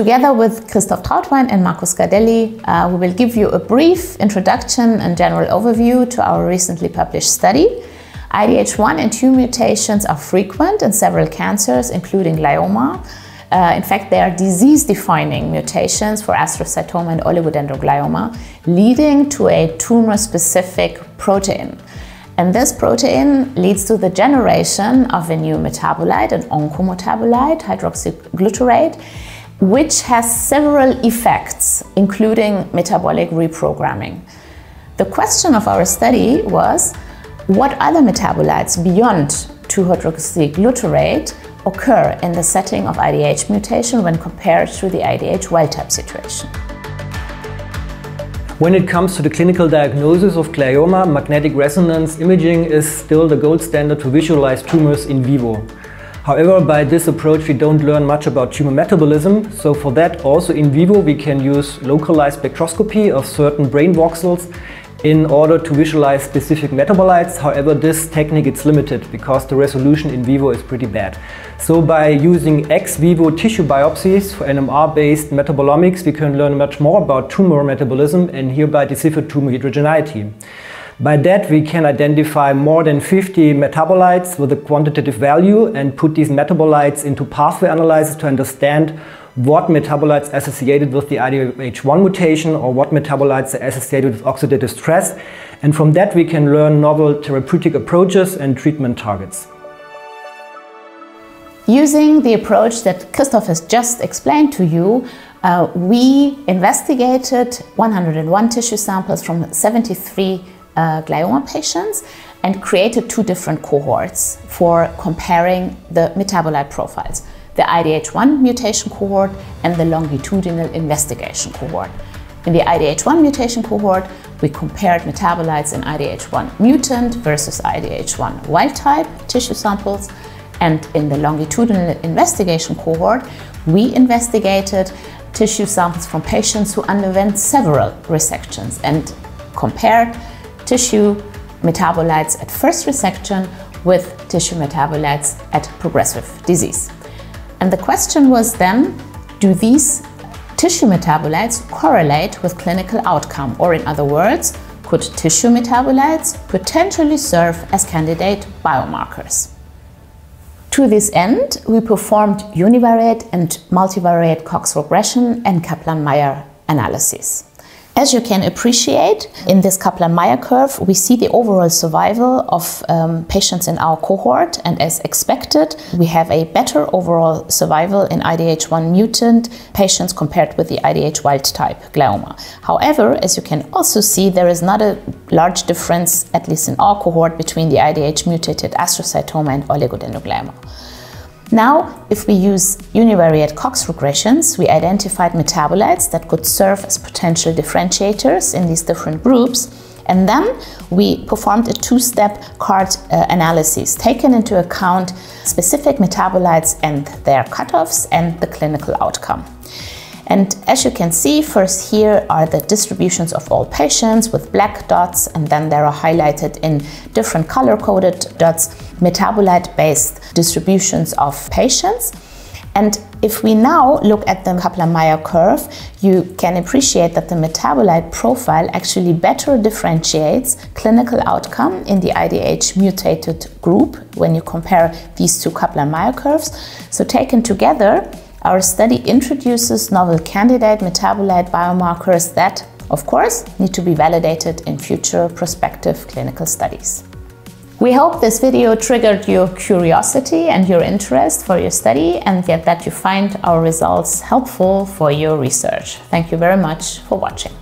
Together with Christoph Trautwein and Marco Skardelly, uh, we will give you a brief introduction and general overview to our recently published study. IDH1 and 2 mutations are frequent in several cancers, including glioma. Uh, in fact, they are disease-defining mutations for astrocytoma and oligodendroglioma, leading to a tumor-specific protein. And this protein leads to the generation of a new metabolite, an oncometabolite, hydroxyglutarate, which has several effects, including metabolic reprogramming. The question of our study was, what other metabolites beyond 2-hydroxyglutarate occur in the setting of IDH mutation when compared to the IDH wild-type situation? When it comes to the clinical diagnosis of glioma, magnetic resonance imaging is still the gold standard to visualize tumors in vivo. However, by this approach we don't learn much about tumor metabolism, so for that also in vivo we can use localized spectroscopy of certain brain voxels in order to visualize specific metabolites. However, this technique is limited because the resolution in vivo is pretty bad. So by using ex vivo tissue biopsies for NMR-based metabolomics, we can learn much more about tumor metabolism and hereby decipher tumor heterogeneity. By that we can identify more than 50 metabolites with a quantitative value and put these metabolites into pathway analysis to understand what metabolites associated with the IDH1 mutation or what metabolites are associated with oxidative stress. And from that we can learn novel therapeutic approaches and treatment targets. Using the approach that Christoph has just explained to you, uh, we investigated 101 tissue samples from 73 uh, glioma patients and created two different cohorts for comparing the metabolite profiles the IDH1 mutation cohort and the longitudinal investigation cohort. In the IDH1 mutation cohort, we compared metabolites in IDH1 mutant versus IDH1 wild type tissue samples. And in the longitudinal investigation cohort, we investigated tissue samples from patients who underwent several resections and compared tissue metabolites at first resection with tissue metabolites at progressive disease. And the question was then, do these tissue metabolites correlate with clinical outcome? Or in other words, could tissue metabolites potentially serve as candidate biomarkers? To this end, we performed univariate and multivariate Cox regression and Kaplan-Meier analysis. As you can appreciate, in this Kaplan-Meier curve, we see the overall survival of um, patients in our cohort, and as expected, we have a better overall survival in IDH1 mutant patients compared with the IDH wild type glioma. However, as you can also see, there is not a large difference, at least in our cohort, between the IDH mutated astrocytoma and oligodendroglioma. Now, if we use univariate Cox regressions, we identified metabolites that could serve as potential differentiators in these different groups. And then we performed a two-step CART uh, analysis, taking into account specific metabolites and their cutoffs and the clinical outcome. And as you can see, first here are the distributions of all patients with black dots, and then there are highlighted in different color-coded dots metabolite-based distributions of patients. And if we now look at the Kaplan-Meier curve, you can appreciate that the metabolite profile actually better differentiates clinical outcome in the IDH mutated group when you compare these two Kaplan-Meier curves. So taken together, our study introduces novel candidate metabolite biomarkers that, of course, need to be validated in future prospective clinical studies. We hope this video triggered your curiosity and your interest for your study and yet that you find our results helpful for your research. Thank you very much for watching.